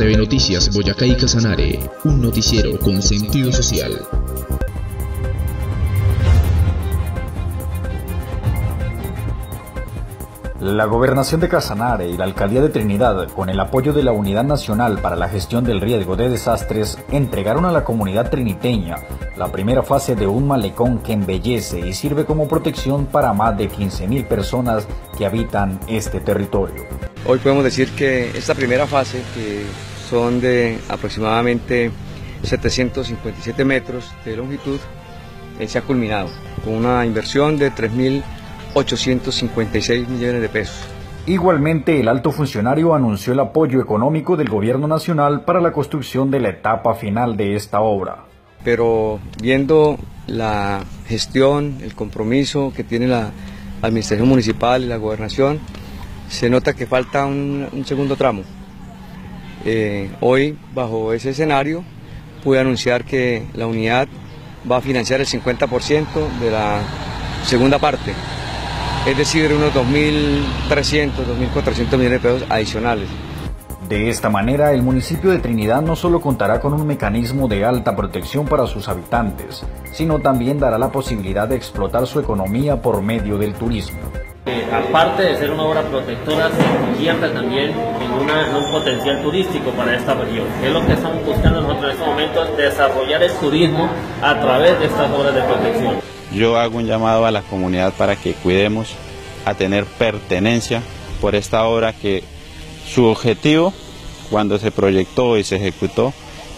TV Noticias Boyacá y Casanare, un noticiero con sentido social. La Gobernación de Casanare y la Alcaldía de Trinidad, con el apoyo de la Unidad Nacional para la Gestión del Riesgo de Desastres, entregaron a la comunidad triniteña la primera fase de un malecón que embellece y sirve como protección para más de 15.000 personas que habitan este territorio. Hoy podemos decir que esta primera fase, que son de aproximadamente 757 metros de longitud, eh, se ha culminado con una inversión de 3.000 856 millones de pesos. Igualmente, el alto funcionario anunció el apoyo económico del gobierno nacional para la construcción de la etapa final de esta obra. Pero viendo la gestión, el compromiso que tiene la administración municipal y la gobernación, se nota que falta un, segundo tramo. Eh, hoy, bajo ese escenario, pude anunciar que la unidad va a financiar el 50% de la segunda parte es decir, unos 2.300, 2.400 millones de pesos adicionales. De esta manera, el municipio de Trinidad no solo contará con un mecanismo de alta protección para sus habitantes, sino también dará la posibilidad de explotar su economía por medio del turismo. Eh, aparte de ser una obra protectora, se convierte también en, un potencial turístico para esta región. Es lo que estamos buscando nosotros en este momento, desarrollar el turismo a través de estas obras de protección. Yo hago un llamado a la comunidad para que cuidemos a tener pertenencia por esta obra que su objetivo cuando se proyectó y se ejecutó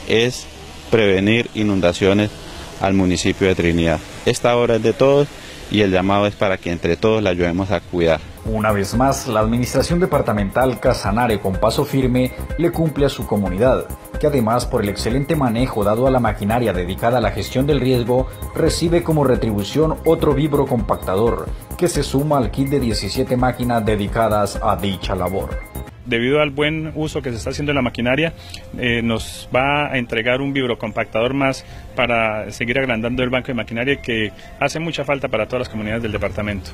es prevenir inundaciones al municipio de Trinidad. Esta obra es de todos y el llamado es para que entre todos la ayudemos a cuidar. Una vez más, la Administración Departamental Casanare con paso firme le cumple a su comunidad, que además por el excelente manejo dado a la maquinaria dedicada a la gestión del riesgo, recibe como retribución otro vibro compactador, que se suma al kit de 17 máquinas dedicadas a dicha labor debido al buen uso que se está haciendo de la maquinaria, eh, nos va a entregar un vibrocompactador más para seguir agrandando el banco de maquinaria que hace mucha falta para todas las comunidades del departamento.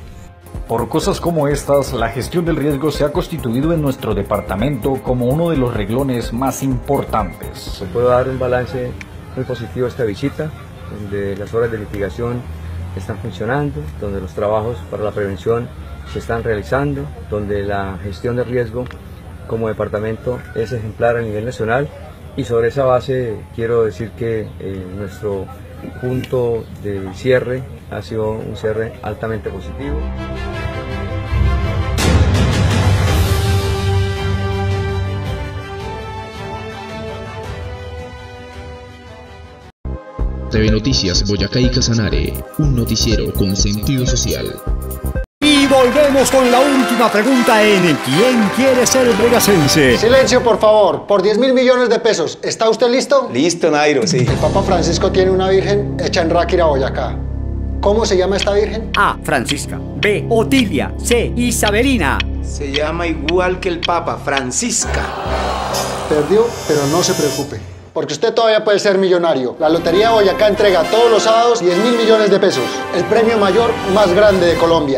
Por cosas como estas, la gestión del riesgo se ha constituido en nuestro departamento como uno de los reglones más importantes. Se puede dar un balance muy positivo a esta visita, donde las horas de litigación están funcionando, donde los trabajos para la prevención se están realizando, donde la gestión de riesgo como departamento es ejemplar a nivel nacional y sobre esa base quiero decir que eh, nuestro punto de cierre ha sido un cierre altamente positivo. TV Noticias Boyacá y Casanare, un noticiero con sentido social. Volvemos con la última pregunta en ¿Quién quiere ser bregacense? Silencio, por favor. Por 10 mil millones de pesos. ¿Está usted listo? Listo, Nairo, sí. El Papa Francisco tiene una virgen hecha en Ráquira, Boyacá. ¿Cómo se llama esta virgen? A. Francisca. B. Otilia. C. Isabelina. Se llama igual que el Papa, Francisca. Perdió, pero no se preocupe porque usted todavía puede ser millonario. La Lotería Boyacá entrega todos los sábados 10 mil millones de pesos, el premio mayor más grande de Colombia.